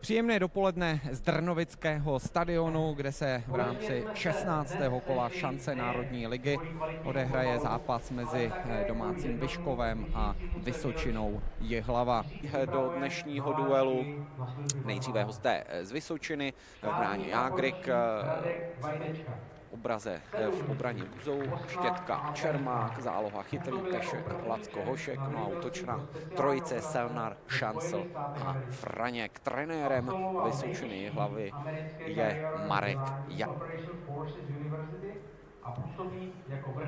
Příjemné dopoledne z Drnovického stadionu, kde se v rámci 16. kola šance Národní ligy odehraje zápas mezi eh, domácím Vyškovem a Vysočinou Jihlava. Do dnešního duelu nejdříve hosté z Vysočiny v bráně Jágrik, obraze eh, v obraně Buzou, Štětka, Čermák, záloha Chytrý, Pešek, Lacko, Hošek, no a útočná trojice Selnar, Šancel a Franěk. Trenérem Vysočiny hlavy je Marek Jak.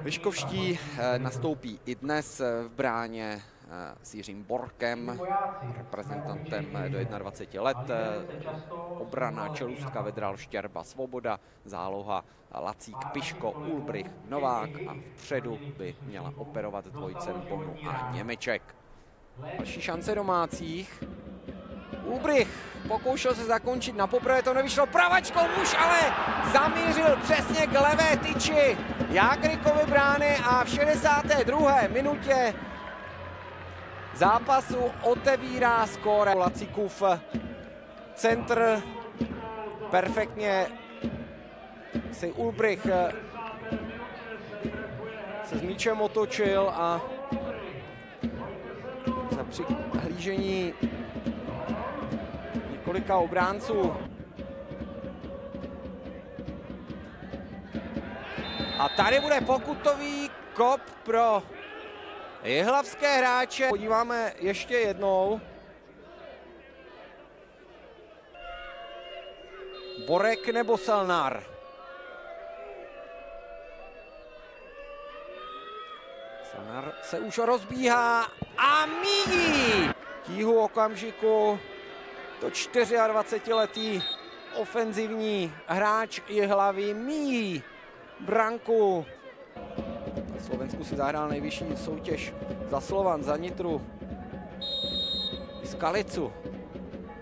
Vyškovští eh, nastoupí i dnes v bráně Eh, s Jiřím Borkem, reprezentantem do 21 let. Eh, obrana čelustka Vedral Štěrba Svoboda, záloha Lacík Piško, Ulbrich Novák a vpředu by měla operovat dvojce Bonu a Němeček. Další šance domácích. Ulbrich pokoušel se zakončit, na poprvé to nevyšlo pravačkou, muž ale zamířil přesně k levé tyči Jágrikovi brány a v 62. minutě zápasu otevírá skóre. Lacikův centr perfektně si Ulbrich se s míčem otočil a za přihlížení několika obránců a tady bude pokutový kop pro Jihlavské hráče. Podíváme ještě jednou. Borek nebo Selnar? Selnar se už rozbíhá a míjí! Tíhu okamžiku to 24-letý ofenzivní hráč Jihlavy míjí branku Slovensku si zahrál nejvyšší soutěž za Slovan, za Nitru. Z Kalicu.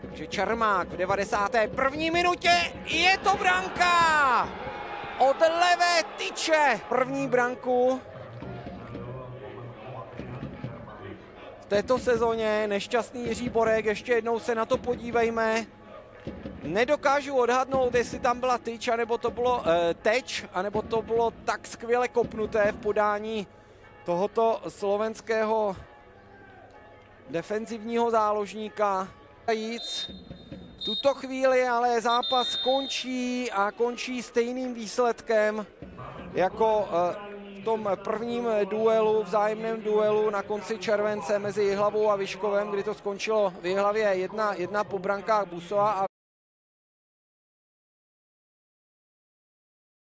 Takže Čermák v 91. minutě je to branka! Od levé tyče první branku v této sezóně. Nešťastný Jiří Borek, ještě jednou se na to podívejme. Nedokážu odhadnout, jestli tam byla tyč, anebo to bylo e, teč, anebo to bylo tak skvěle kopnuté v podání tohoto slovenského defenzivního záložníka. V tuto chvíli ale zápas končí a končí stejným výsledkem jako e, v tom prvním duelu, vzájemném duelu na konci července mezi Jihlavou a Vyškovem, kdy to skončilo v Jihlavě jedna, jedna po brankách Busova a